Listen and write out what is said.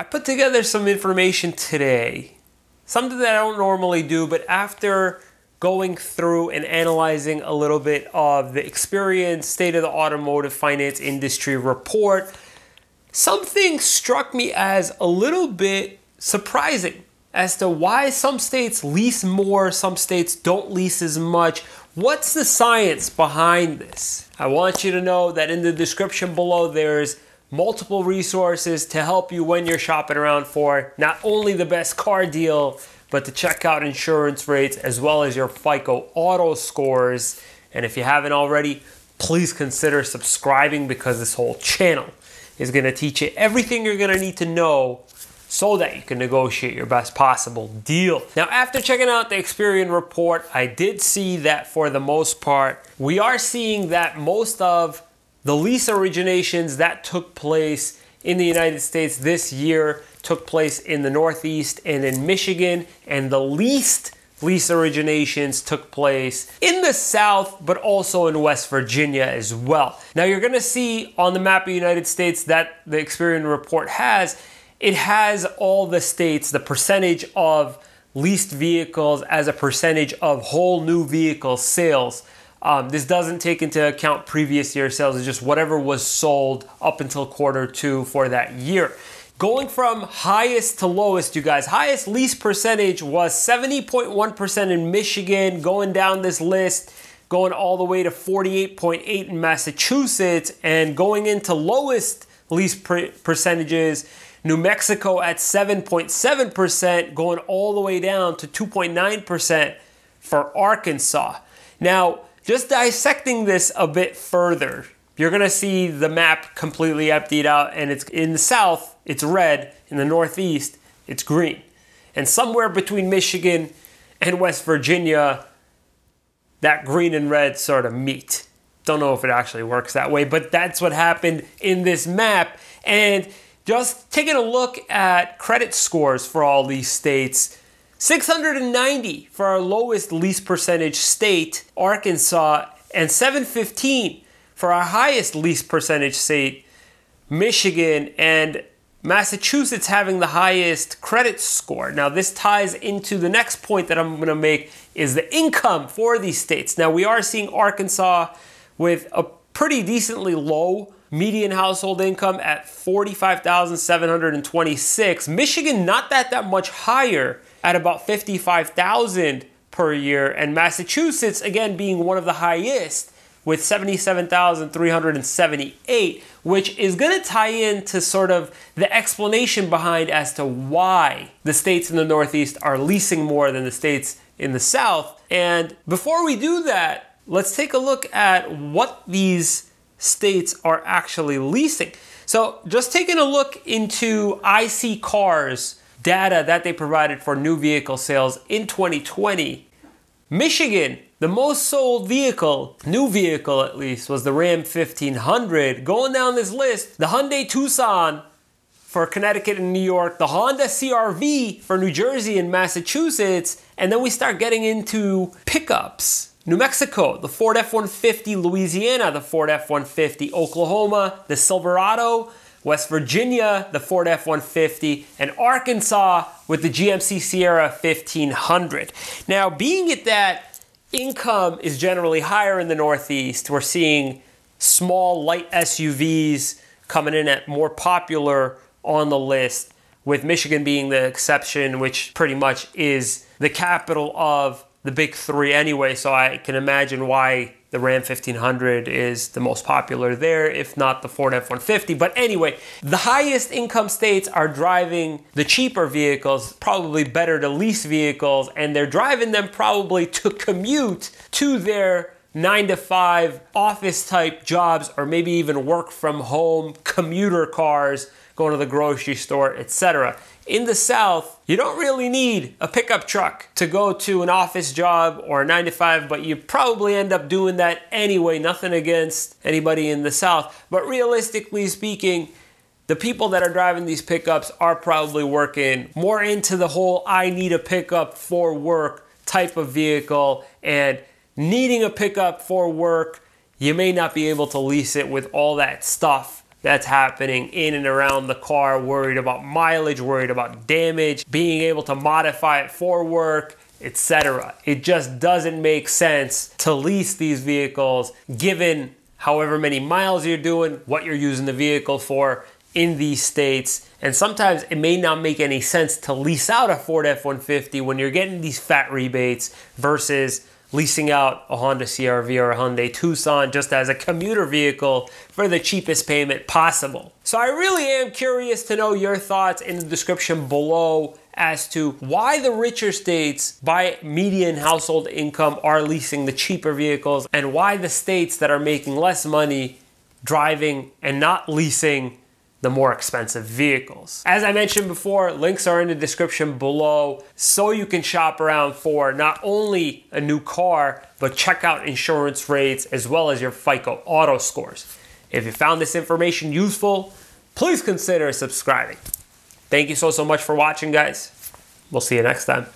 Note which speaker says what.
Speaker 1: I put together some information today, something that I don't normally do, but after going through and analyzing a little bit of the Experian State of the Automotive Finance Industry report, something struck me as a little bit surprising as to why some states lease more, some states don't lease as much. What's the science behind this? I want you to know that in the description below there's multiple resources to help you when you're shopping around for not only the best car deal, but to check out insurance rates as well as your FICO auto scores. And if you haven't already, please consider subscribing because this whole channel is going to teach you everything you're going to need to know so that you can negotiate your best possible deal. Now, after checking out the Experian report, I did see that for the most part, we are seeing that most of the lease originations that took place in the United States this year took place in the Northeast and in Michigan, and the least lease originations took place in the South, but also in West Virginia as well. Now, you're gonna see on the map of the United States that the Experian report has it has all the states, the percentage of leased vehicles as a percentage of whole new vehicle sales. Um, this doesn't take into account previous year sales, it's just whatever was sold up until quarter two for that year. Going from highest to lowest, you guys, highest lease percentage was 70.1% in Michigan, going down this list, going all the way to 48.8 in Massachusetts, and going into lowest lease percentages New Mexico at 7.7%, going all the way down to 2.9% for Arkansas. Now, just dissecting this a bit further, you're going to see the map completely emptied out, and it's in the south, it's red, in the northeast, it's green. And somewhere between Michigan and West Virginia, that green and red sort of meet. Don't know if it actually works that way, but that's what happened in this map. And just taking a look at credit scores for all these states, 690 for our lowest lease percentage state, Arkansas, and 715 for our highest lease percentage state, Michigan, and Massachusetts having the highest credit score. Now, this ties into the next point that I'm going to make is the income for these states. Now, we are seeing Arkansas with a pretty decently low median household income at 45,726. Michigan not that that much higher at about 55,000 per year and Massachusetts again being one of the highest with 77,378, which is going to tie into sort of the explanation behind as to why the states in the Northeast are leasing more than the states in the South. And before we do that, let's take a look at what these states are actually leasing. So just taking a look into iSeeCars data that they provided for new vehicle sales in 2020, Michigan, the most sold vehicle, new vehicle at least, was the Ram 1500. Going down this list, the Hyundai Tucson for Connecticut and New York, the Honda CRV for New Jersey and Massachusetts, and then we start getting into pickups. New Mexico, the Ford F-150, Louisiana, the Ford F-150, Oklahoma, the Silverado, West Virginia, the Ford F-150, and Arkansas with the GMC Sierra 1500. Now, being it that income is generally higher in the Northeast, we're seeing small light SUVs coming in at more popular on the list, with Michigan being the exception, which pretty much is the capital of the big three anyway, so I can imagine why the Ram 1500 is the most popular there, if not the Ford F 150. But anyway, the highest income states are driving the cheaper vehicles, probably better to lease vehicles, and they're driving them probably to commute to their nine to five office type jobs or maybe even work from home commuter cars going to the grocery store etc in the South, you don't really need a pickup truck to go to an office job or a 9 to 5, but you probably end up doing that anyway. Nothing against anybody in the South. But realistically speaking, the people that are driving these pickups are probably working more into the whole I need a pickup for work type of vehicle and needing a pickup for work, you may not be able to lease it with all that stuff that's happening in and around the car, worried about mileage, worried about damage, being able to modify it for work, etc. It just doesn't make sense to lease these vehicles given however many miles you're doing, what you're using the vehicle for in these states. And sometimes it may not make any sense to lease out a Ford F 150 when you're getting these fat rebates versus leasing out a Honda CRV or a Hyundai Tucson just as a commuter vehicle for the cheapest payment possible. So I really am curious to know your thoughts in the description below as to why the richer states by median household income are leasing the cheaper vehicles and why the states that are making less money driving and not leasing the more expensive vehicles. As I mentioned before, links are in the description below so you can shop around for not only a new car, but check out insurance rates as well as your FICO auto scores. If you found this information useful, please consider subscribing. Thank you so, so much for watching, guys. We'll see you next time.